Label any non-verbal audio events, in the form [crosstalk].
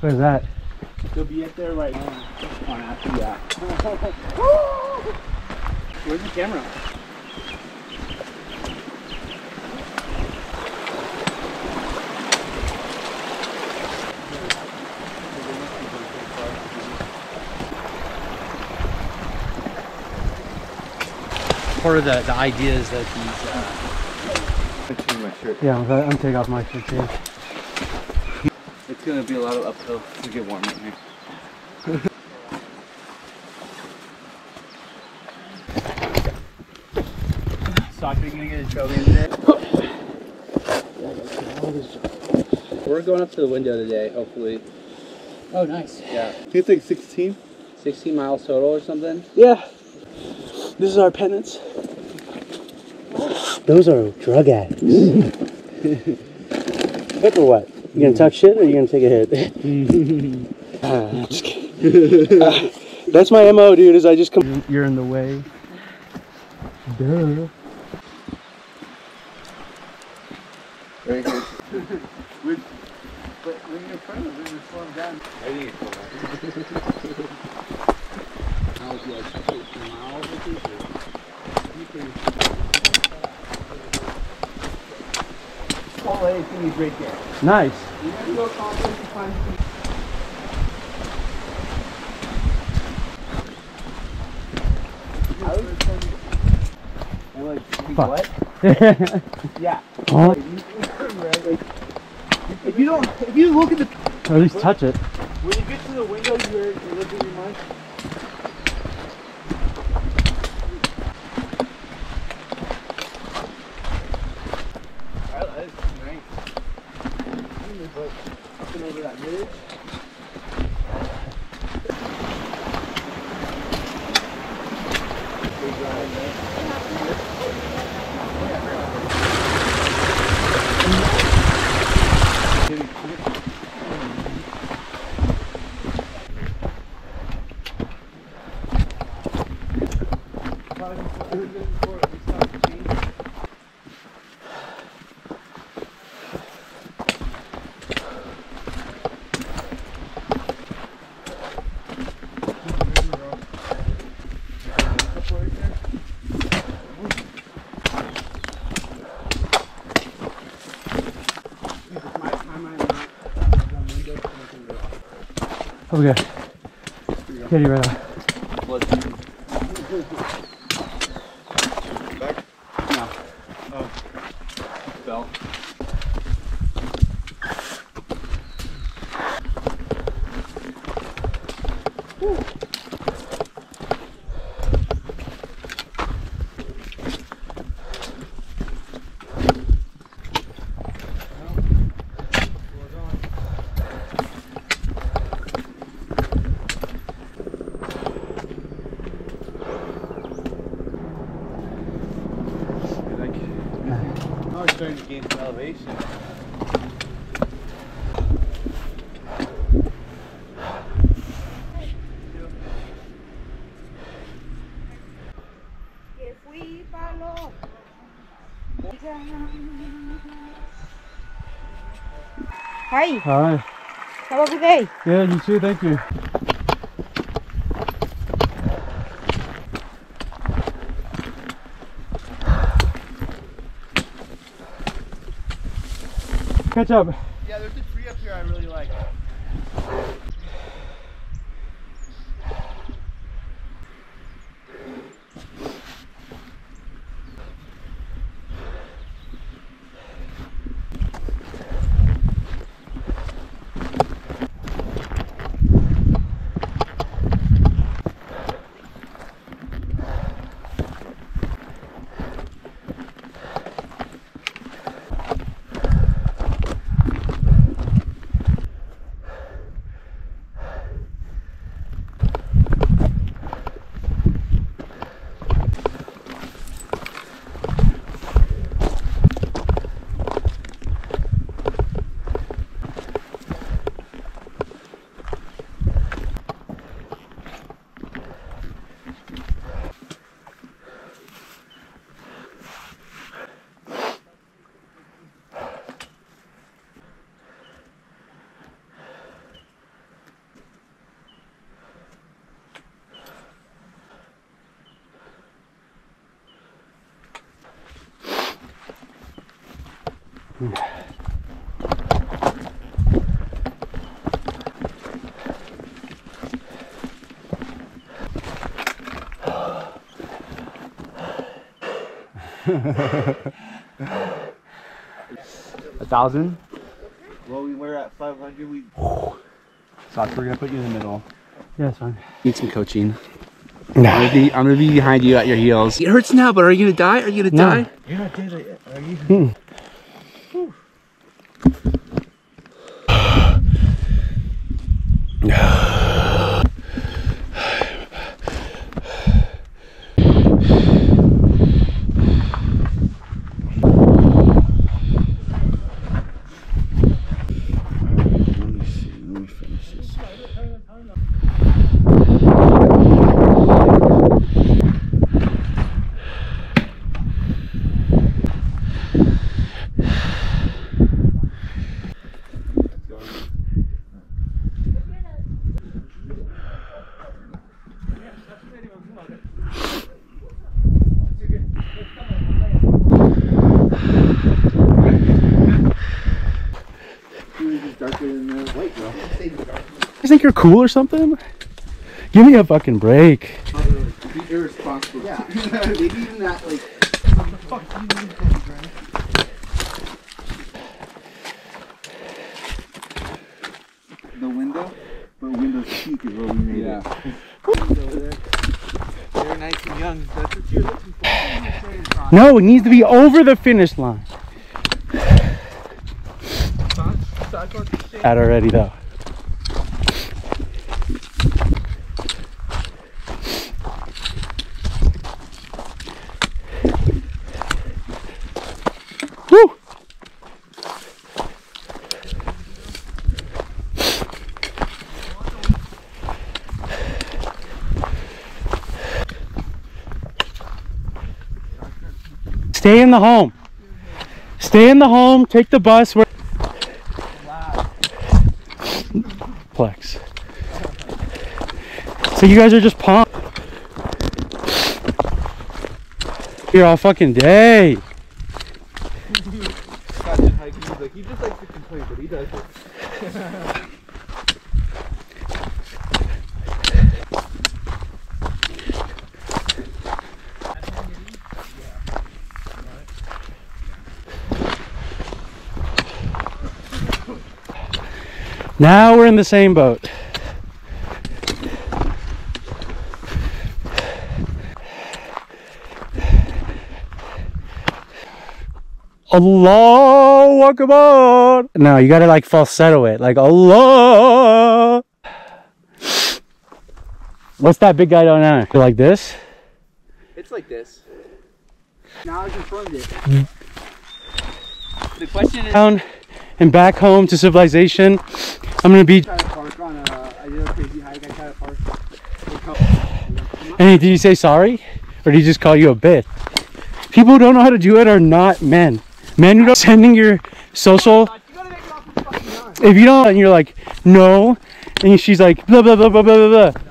Where's that? You'll be at there right now. On after yeah. [laughs] Where's the camera? Part of the, the idea is that these uh, Yeah, I'm, I'm taking off my shirt too. It's gonna be a lot of uphill to get warm in here. Soccer, you gonna get a trophy in today? We're going up to the window today, hopefully. Oh, nice. Yeah. It's like 16. 16 miles total or something? Yeah. This is our penance. Those are drug addicts. [laughs] Whip or what? You gonna talk shit or you gonna take a hit? Ah, [laughs] just kidding. Ah, [laughs] that's my MO, dude, is I just come. You're in the way. Duh. Right here. With, but when you're in front of it, you slow them down. I think it's [laughs] cool. How like 18 miles or something? Can. All is right there. Nice. You have to go across and I like, think Fuck. what? [laughs] Yeah. Oh, If you don't, if you look at the, or at least touch it. when you get to the window, you're, you're looking your mind. 그, 그 얘기가 안 돼. Okay. Kitty right now. Bell. Now we're starting to gain some elevation. que fui palo. Hi, Hi. have a good day. Yeah, you too. Thank you. Catch up. Yeah, there's a tree up here I really like. A thousand. Well, we were at 500. We So we're gonna put you in the middle. Yeah, it's fine. Need some coaching. I'm gonna be I'm gonna be behind you at your heels. It hurts now, but are you gonna die? Are you gonna No. die? You're not dead yet, are you? Let [laughs] [gasps] Yeah. Think you're cool or something? Give me a fucking break. Be irresponsible. Yeah. Maybe even that, like. The window, but Windows peak is where we made it. You're nice and young. That's what you're looking for. No, it needs to be over the finish line. Out already though. Woo! Stay in the home. Stay in the home. Take the bus. Where... Plex. So you guys are just pumped. Here all fucking day. He just likes to complain, but he does it. Now we're in the same boat. Allah Akbar. No, you gotta like falsetto it, like Allah. What's that big guy down there? Like this? It's like this. Now I confirmed it. The question is. Down and back home to civilization. I'm gonna be. Try to park on a. I did a crazy hike. I tried to park. Hey, did you say sorry, or did he just call you a bitch? People who don't know how to do it are not men. Who don't sending your social. If you don't, and you're like, no, and she's like, blah blah blah blah blah blah.